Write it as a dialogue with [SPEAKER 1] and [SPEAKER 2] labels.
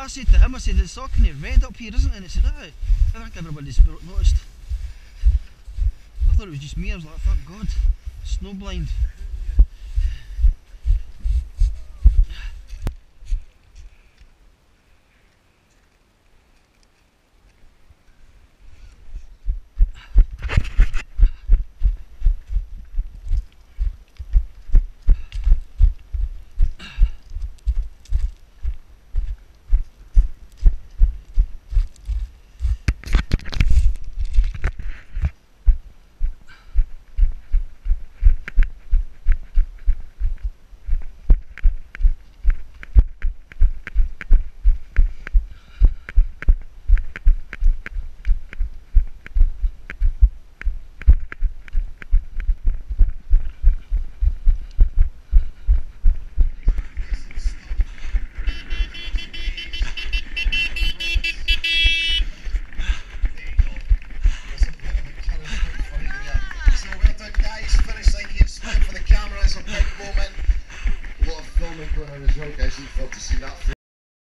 [SPEAKER 1] I said to him, I said, it's fucking red up here, isn't it? And he said, aye. I think everybody's noticed. I thought it was just me, I was like, thank God. Snowblind.
[SPEAKER 2] Smile for the camera, it's a big